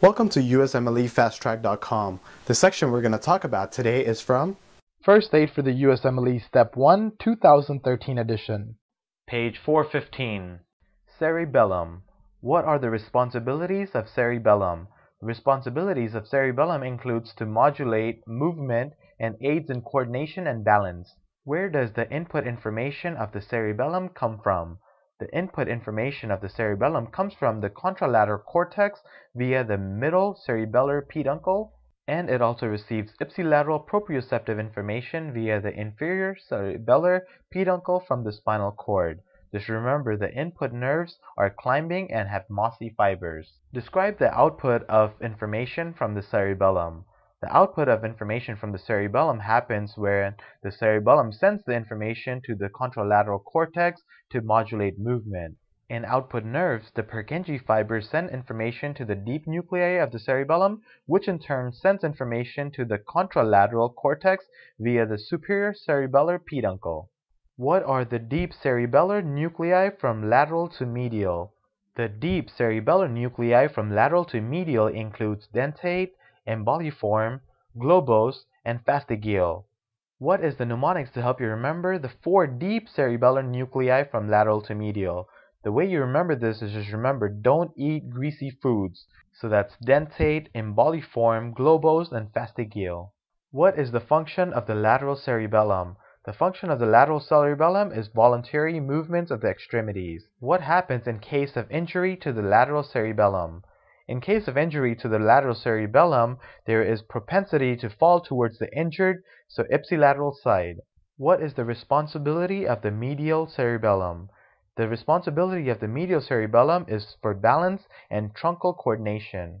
Welcome to USMLEFasttrack.com. The section we're going to talk about today is from First Aid for the USMLE Step 1 2013 edition. Page 415. Cerebellum. What are the responsibilities of cerebellum? The responsibilities of cerebellum includes to modulate movement and aids in coordination and balance. Where does the input information of the cerebellum come from? The input information of the cerebellum comes from the contralateral cortex via the middle cerebellar peduncle, and it also receives ipsilateral proprioceptive information via the inferior cerebellar peduncle from the spinal cord. Just remember the input nerves are climbing and have mossy fibers. Describe the output of information from the cerebellum. The output of information from the cerebellum happens where the cerebellum sends the information to the contralateral cortex to modulate movement. In output nerves, the Purkinje fibers send information to the deep nuclei of the cerebellum, which in turn sends information to the contralateral cortex via the superior cerebellar peduncle. What are the deep cerebellar nuclei from lateral to medial? The deep cerebellar nuclei from lateral to medial includes dentate, emboliform, globose, and fastigial. What is the mnemonics to help you remember the four deep cerebellar nuclei from lateral to medial? The way you remember this is just remember don't eat greasy foods. So that's dentate, emboliform, globose, and fastigial. What is the function of the lateral cerebellum? The function of the lateral cerebellum is voluntary movements of the extremities. What happens in case of injury to the lateral cerebellum? In case of injury to the lateral cerebellum, there is propensity to fall towards the injured, so ipsilateral side. What is the responsibility of the medial cerebellum? The responsibility of the medial cerebellum is for balance and truncal coordination.